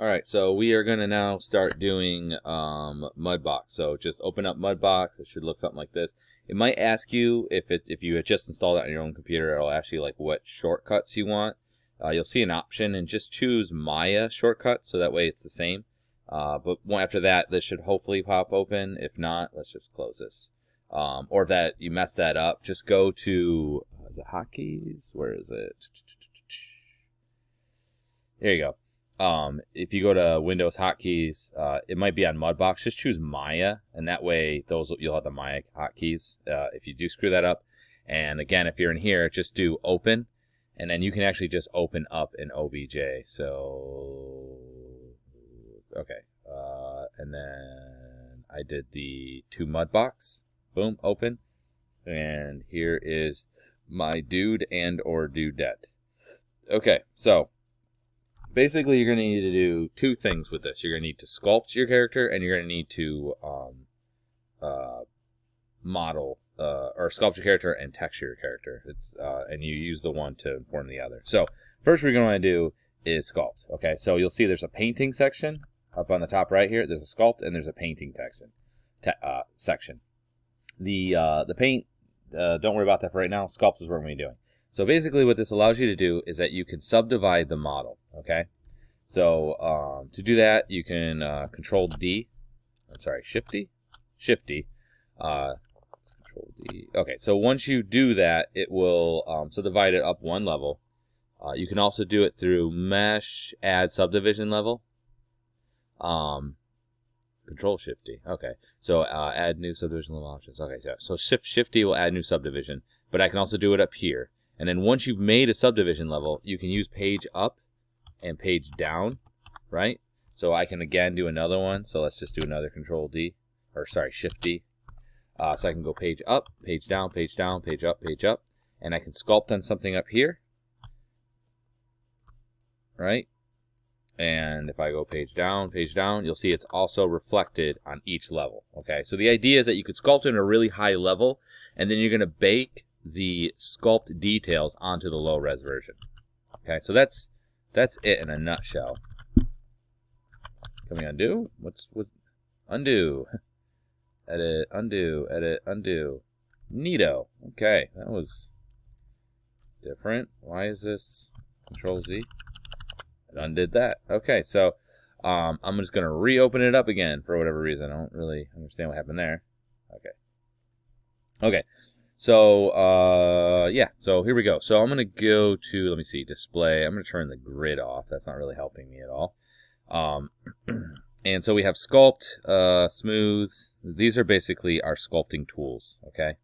All right, so we are going to now start doing um, Mudbox. So just open up Mudbox. It should look something like this. It might ask you if it if you had just installed it on your own computer, it'll ask you like what shortcuts you want. Uh, you'll see an option and just choose Maya shortcut so that way it's the same. Uh, but after that, this should hopefully pop open. If not, let's just close this. Um, or that you messed that up, just go to the hotkeys. Where is it? There you go. Um, if you go to Windows hotkeys, uh, it might be on Mudbox. Just choose Maya, and that way those you'll have the Maya hotkeys. Uh, if you do screw that up, and again, if you're in here, just do Open, and then you can actually just open up an OBJ. So, okay, uh, and then I did the to Mudbox. Boom, open, and here is my dude and or dudette. Okay, so basically you're going to need to do two things with this. You're going to need to sculpt your character, and you're going to need to um, uh, model uh, or sculpt your character and texture your character. It's uh, and you use the one to inform the other. So first, we're going to do is sculpt. Okay, so you'll see there's a painting section up on the top right here. There's a sculpt and there's a painting section. Uh, section. The uh, the paint. Uh, don't worry about that for right now. Sculpt is what we're going to be doing. So basically what this allows you to do is that you can subdivide the model, okay? So um, to do that, you can uh, control D, I'm sorry, Shift D, Shift D, uh, control D. Okay, so once you do that, it will um, so divide it up one level. Uh, you can also do it through Mesh, Add Subdivision Level. Um, Control Shift D. Okay, so uh, add new subdivision level options. Okay, so, so Shift Shift D will add new subdivision, but I can also do it up here. And then once you've made a subdivision level, you can use page up and page down, right? So I can again do another one. So let's just do another control D, or sorry, shift D. Uh, so I can go page up, page down, page down, page up, page up. And I can sculpt on something up here, right? And if I go page down, page down, you'll see it's also reflected on each level, okay? So the idea is that you could sculpt in a really high level, and then you're going to bake the sculpt details onto the low res version. Okay, so that's that's it in a nutshell. Can we undo? What's what? Undo. Edit, undo, edit, undo. Neato. Okay, that was different. Why is this Control Z? It undid that. Okay, so um, I'm just going to reopen it up again for whatever reason. I don't really understand what happened there. Okay. Okay, so, uh, yeah, so here we go. So I'm going to go to, let me see, display. I'm going to turn the grid off. That's not really helping me at all. Um, and so we have sculpt, uh, smooth. These are basically our sculpting tools, okay?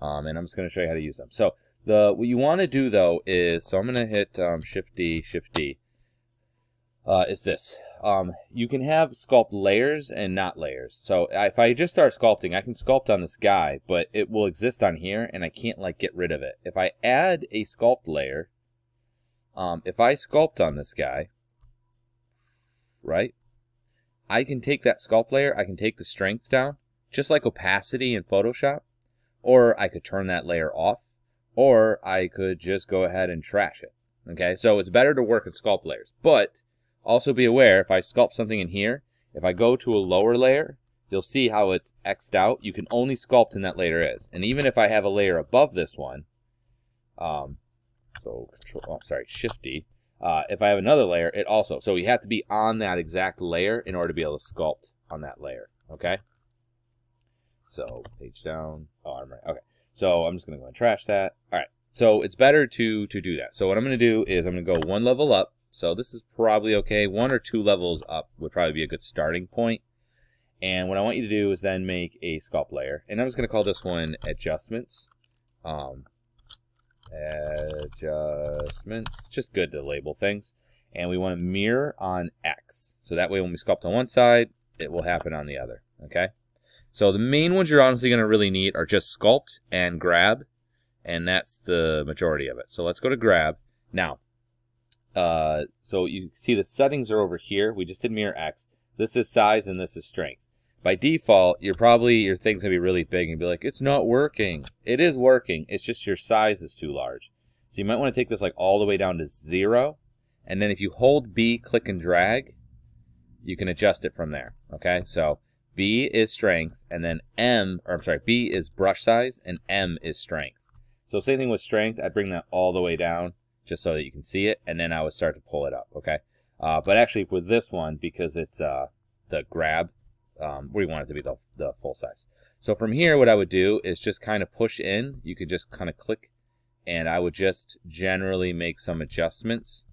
Um, and I'm just going to show you how to use them. So the what you want to do, though, is, so I'm going to hit um, Shift-D, Shift-D, uh, is this um, you can have sculpt layers and not layers. So if I just start sculpting, I can sculpt on this guy, but it will exist on here and I can't like get rid of it. If I add a sculpt layer, um, if I sculpt on this guy, right, I can take that sculpt layer, I can take the strength down, just like opacity in Photoshop, or I could turn that layer off, or I could just go ahead and trash it. Okay, so it's better to work with sculpt layers, but also be aware, if I sculpt something in here, if I go to a lower layer, you'll see how it's X'd out. You can only sculpt in that layer is. And even if I have a layer above this one, um, so control, oh, sorry, Shift D, uh, if I have another layer, it also, so you have to be on that exact layer in order to be able to sculpt on that layer, okay? So, page down, oh, I'm right, okay. So I'm just gonna go and trash that. All right, so it's better to, to do that. So what I'm gonna do is I'm gonna go one level up, so this is probably okay. One or two levels up would probably be a good starting point. And what I want you to do is then make a sculpt layer. And I'm just going to call this one adjustments. Um, adjustments. Just good to label things. And we want to mirror on X. So that way when we sculpt on one side, it will happen on the other. Okay. So the main ones you're honestly going to really need are just sculpt and grab. And that's the majority of it. So let's go to grab. Now, uh, so you see the settings are over here. We just did mirror X. This is size and this is strength. By default, you're probably, your thing's going to be really big and be like, it's not working. It is working. It's just your size is too large. So you might want to take this like all the way down to zero. And then if you hold B, click and drag, you can adjust it from there. Okay, so B is strength, and then M, or I'm sorry, B is brush size, and M is strength. So same thing with strength, I'd bring that all the way down just so that you can see it, and then I would start to pull it up, okay? Uh, but actually with this one, because it's uh, the grab, um, we want it to be the, the full size. So from here, what I would do is just kind of push in. You could just kind of click, and I would just generally make some adjustments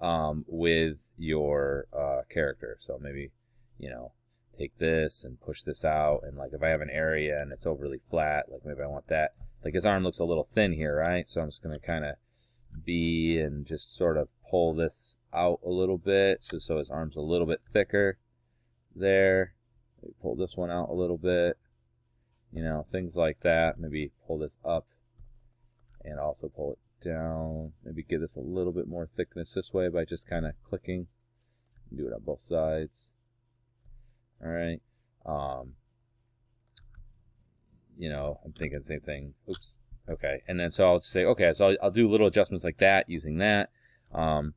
um, with your uh, character. So maybe, you know, take this and push this out. And like if I have an area and it's overly flat, like maybe I want that. Like his arm looks a little thin here, right? So I'm just going to kind of be and just sort of pull this out a little bit just so his arm's a little bit thicker there. Maybe pull this one out a little bit. You know, things like that. Maybe pull this up and also pull it down. Maybe give this a little bit more thickness this way by just kind of clicking. Do it on both sides. All right. Um, you know, I'm thinking the same thing. Oops. Okay. And then so I'll say, okay, so I'll, I'll do little adjustments like that using that. Um,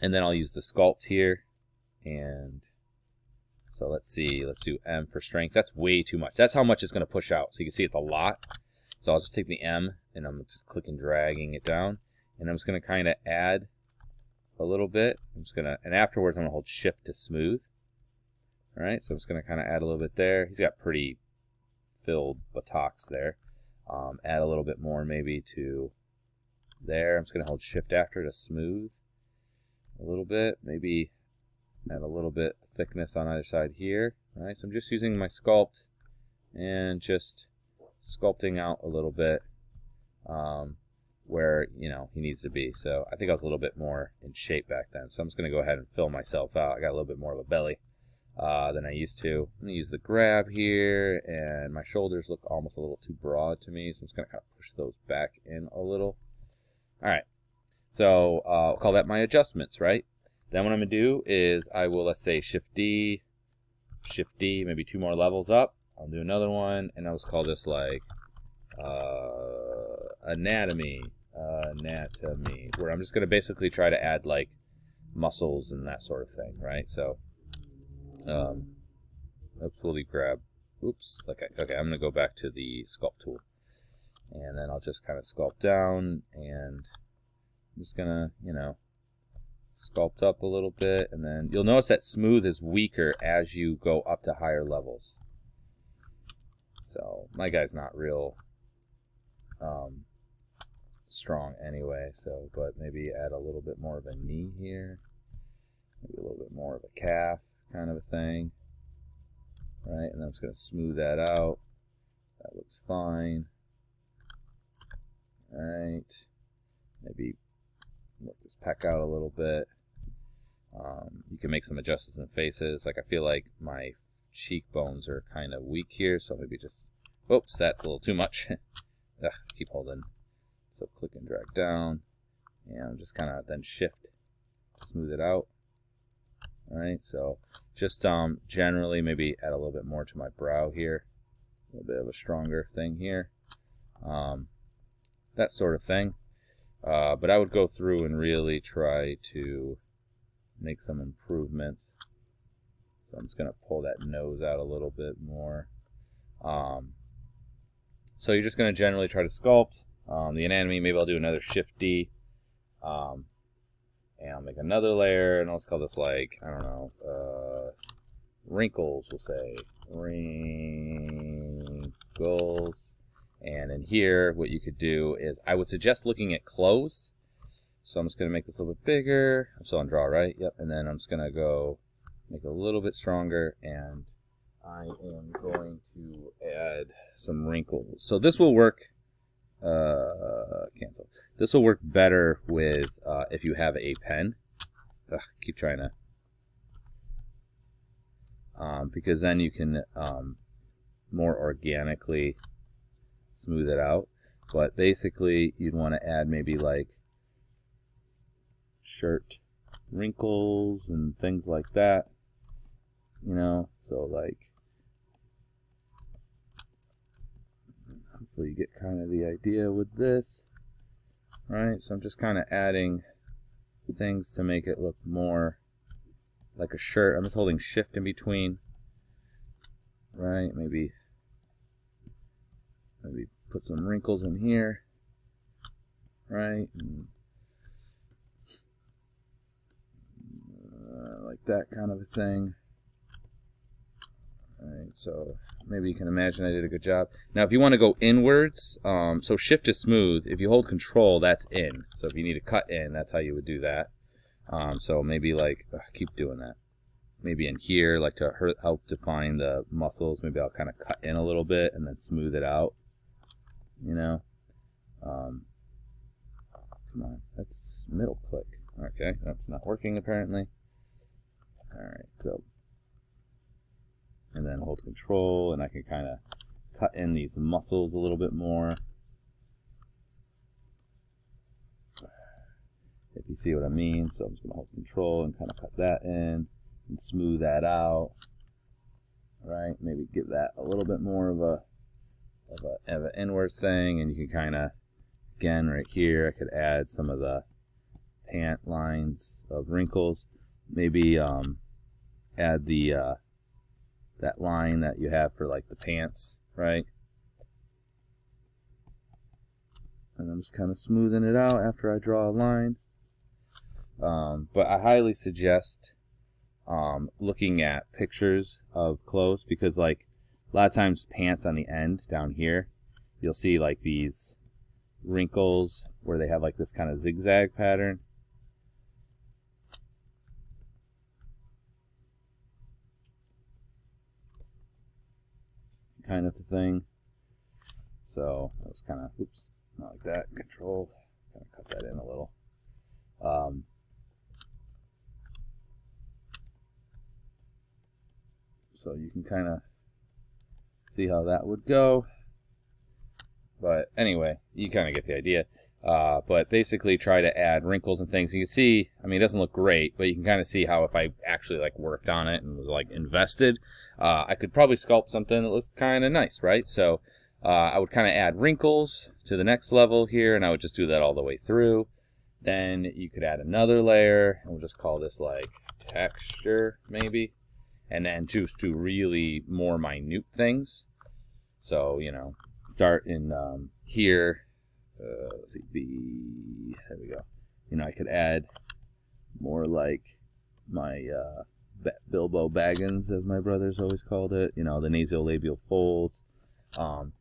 and then I'll use the sculpt here. And so let's see, let's do M for strength. That's way too much. That's how much it's going to push out. So you can see it's a lot. So I'll just take the M and I'm just clicking, dragging it down. And I'm just going to kind of add a little bit. I'm just going to, and afterwards I'm going to hold shift to smooth. All right, so I'm just going to kind of add a little bit there. He's got pretty filled buttocks there. Um, add a little bit more maybe to there. I'm just going to hold shift after to smooth a little bit. Maybe add a little bit thickness on either side here. All right, so I'm just using my sculpt and just sculpting out a little bit um, where you know he needs to be. So I think I was a little bit more in shape back then. So I'm just going to go ahead and fill myself out. I got a little bit more of a belly uh, than I used to. I'm going to use the grab here, and my shoulders look almost a little too broad to me, so I'm just going to kind of push those back in a little. All right, so uh, I'll call that my adjustments, right? Then what I'm going to do is I will, let's say, Shift D, Shift D, maybe two more levels up. I'll do another one, and I'll just call this like uh, anatomy, anatomy, where I'm just going to basically try to add like muscles and that sort of thing, right? So um, will grab? Oops. Okay, okay. I'm gonna go back to the sculpt tool, and then I'll just kind of sculpt down, and I'm just gonna, you know, sculpt up a little bit, and then you'll notice that smooth is weaker as you go up to higher levels. So my guy's not real um, strong anyway, so but maybe add a little bit more of a knee here, maybe a little bit more of a calf kind of a thing. Right, and I'm just going to smooth that out. That looks fine. Alright, maybe work this pec out a little bit. Um, you can make some adjustments in faces. Like I feel like my cheekbones are kind of weak here, so maybe just, oops, that's a little too much. Ugh, keep holding. So click and drag down, and just kind of then shift smooth it out. Right, so just um, generally maybe add a little bit more to my brow here. A little bit of a stronger thing here. Um, that sort of thing. Uh, but I would go through and really try to make some improvements. So I'm just going to pull that nose out a little bit more. Um, so you're just going to generally try to sculpt. Um, the anatomy, maybe I'll do another Shift D. Um, and I'll make another layer, and let's call this like, I don't know, uh, wrinkles, we'll say. Wrinkles. And in here, what you could do is, I would suggest looking at clothes. So I'm just going to make this a little bit bigger. I'm still on draw, right? Yep. And then I'm just going to go make it a little bit stronger, and I am going to add some wrinkles. So this will work uh, cancel. This will work better with uh, if you have a pen. Ugh, keep trying to. Um, because then you can um, more organically smooth it out. But basically, you'd want to add maybe like shirt wrinkles and things like that. You know, so like Hopefully you get kind of the idea with this. Alright, so I'm just kind of adding things to make it look more like a shirt. I'm just holding shift in between. Right, maybe maybe put some wrinkles in here. Right, and, uh, like that kind of a thing. So maybe you can imagine I did a good job. Now, if you want to go inwards, um, so shift is smooth. If you hold control, that's in. So if you need to cut in, that's how you would do that. Um, so maybe like, ugh, keep doing that. Maybe in here, like to help define the muscles, maybe I'll kind of cut in a little bit and then smooth it out. You know? Um, come on, that's middle click. Okay, that's not working apparently. Alright, so and then hold control and I can kind of cut in these muscles a little bit more. If you see what I mean, so I'm just going to hold control and kind of cut that in and smooth that out. Right, maybe give that a little bit more of a of a of an inwards thing, and you can kind of again right here. I could add some of the pant lines of wrinkles. Maybe um, add the uh, that line that you have for like the pants, right? And I'm just kind of smoothing it out after I draw a line. Um, but I highly suggest um, looking at pictures of clothes because like a lot of times pants on the end down here, you'll see like these wrinkles where they have like this kind of zigzag pattern. Kind of the thing. So that was kind of, oops, not like that. Control, kind of cut that in a little. Um, so you can kind of see how that would go. But anyway, you kind of get the idea. Uh, but basically try to add wrinkles and things. You can see, I mean, it doesn't look great, but you can kind of see how if I actually like worked on it and was like invested, uh, I could probably sculpt something that looks kind of nice, right? So uh, I would kind of add wrinkles to the next level here, and I would just do that all the way through. Then you could add another layer, and we'll just call this like texture, maybe. And then choose to really more minute things. So, you know, start in um, here uh, let's see, B, there we go. You know, I could add more like my uh, Bilbo Baggins, as my brothers always called it, you know, the nasolabial folds. Um,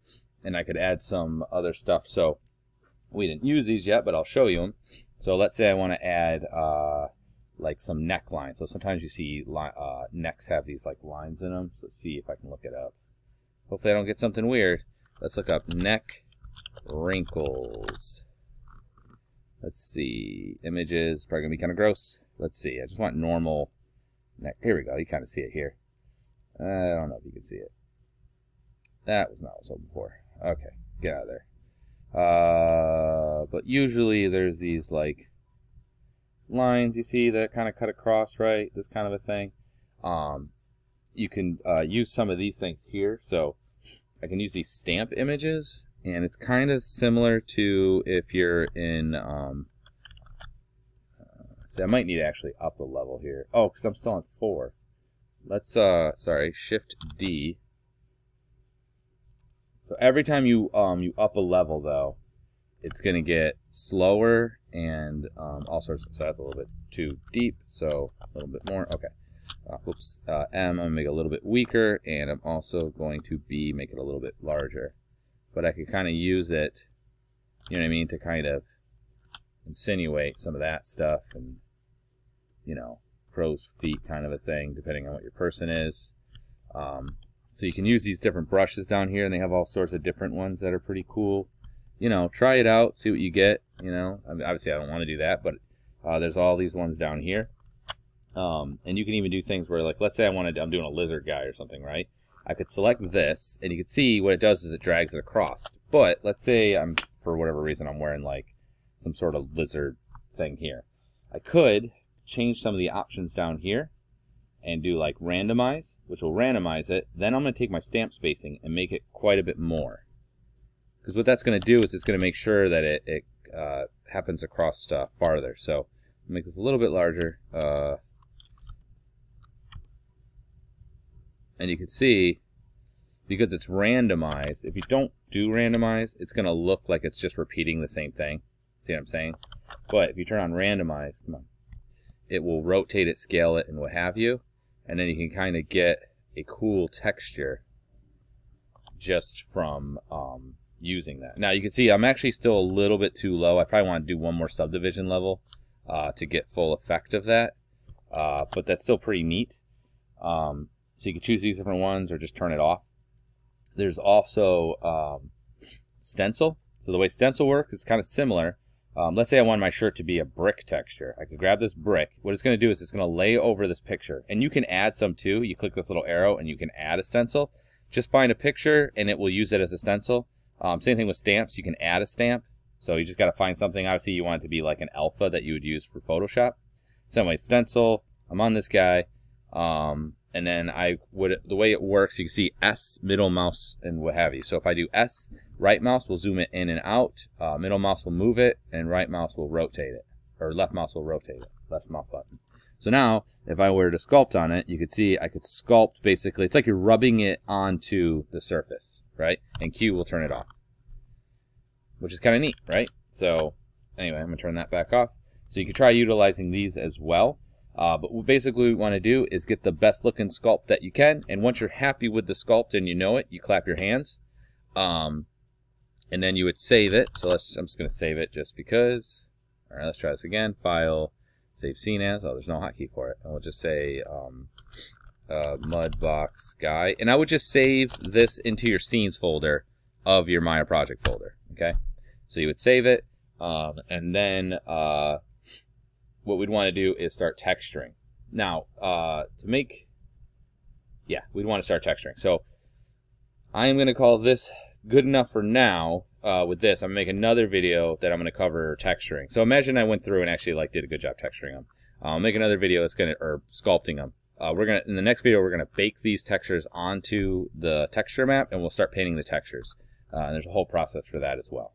and I could add some other stuff. So we didn't use these yet, but I'll show you them. So let's say I want to add uh, like some neckline. So sometimes you see uh, necks have these like lines in them. So let's see if I can look it up. Hopefully I don't get something weird. Let's look up neck wrinkles. Let's see. Images, probably going to be kind of gross. Let's see. I just want normal. Here we go. You kind of see it here. I don't know if you can see it. That was not what I was hoping for. Okay. Get out of there. Uh, but usually there's these like lines you see that kind of cut across, right? This kind of a thing. Um, you can uh, use some of these things here. So I can use these stamp images and it's kind of similar to if you're in um, uh, I might need to actually up the level here. Oh because I'm still on 4 let's uh sorry shift D. So every time you um you up a level though it's gonna get slower and um, all sorts of, so that's a little bit too deep. So a little bit more. Okay. Uh, oops. Uh, M I'm gonna make it a little bit weaker and I'm also going to B make it a little bit larger but I could kind of use it, you know what I mean, to kind of insinuate some of that stuff and, you know, crow's feet kind of a thing, depending on what your person is. Um, so you can use these different brushes down here, and they have all sorts of different ones that are pretty cool. You know, try it out, see what you get. You know, I mean, obviously I don't want to do that, but uh, there's all these ones down here. Um, and you can even do things where, like, let's say I wanted, I'm doing a lizard guy or something, right? I could select this, and you can see what it does is it drags it across. But let's say I'm, for whatever reason, I'm wearing like some sort of lizard thing here. I could change some of the options down here and do like randomize, which will randomize it. Then I'm going to take my stamp spacing and make it quite a bit more. Because what that's going to do is it's going to make sure that it, it uh, happens across uh, farther. So make this a little bit larger. Uh, and you can see because it's randomized, if you don't do randomize, it's going to look like it's just repeating the same thing. See what I'm saying? But if you turn on randomize, come on, it will rotate it, scale it, and what have you. And then you can kind of get a cool texture just from um, using that. Now you can see I'm actually still a little bit too low. I probably want to do one more subdivision level uh, to get full effect of that. Uh, but that's still pretty neat. Um, so you can choose these different ones or just turn it off. There's also um, stencil. So the way stencil works is kind of similar. Um, let's say I want my shirt to be a brick texture. I could grab this brick. What it's going to do is it's going to lay over this picture. And you can add some too. You click this little arrow and you can add a stencil. Just find a picture and it will use it as a stencil. Um, same thing with stamps. You can add a stamp. So you just got to find something. Obviously, you want it to be like an alpha that you would use for Photoshop. So anyway, stencil. I'm on this guy. Um, and then I would, the way it works, you can see S, middle mouse, and what have you. So if I do S, right mouse will zoom it in and out. Uh, middle mouse will move it, and right mouse will rotate it. Or left mouse will rotate it. Left mouse button. So now, if I were to sculpt on it, you could see I could sculpt basically, it's like you're rubbing it onto the surface, right? And Q will turn it off, which is kind of neat, right? So anyway, I'm to turn that back off. So you could try utilizing these as well. Uh, but what basically we want to do is get the best looking sculpt that you can. And once you're happy with the sculpt and you know it, you clap your hands. Um, and then you would save it. So let's, I'm just going to save it just because. All right, let's try this again. File, Save scene as. Oh, there's no hotkey for it. And we'll just say um, uh, Mudbox guy. And I would just save this into your scenes folder of your Maya project folder. Okay. So you would save it. Um, and then uh, what we'd want to do is start texturing. Now, uh, to make, yeah, we'd want to start texturing. So I am going to call this good enough for now uh, with this, I'm gonna make another video that I'm gonna cover texturing. So imagine I went through and actually like did a good job texturing them. I'll make another video that's gonna or sculpting them. Uh, we're gonna in the next video we're gonna bake these textures onto the texture map and we'll start painting the textures. Uh, and there's a whole process for that as well.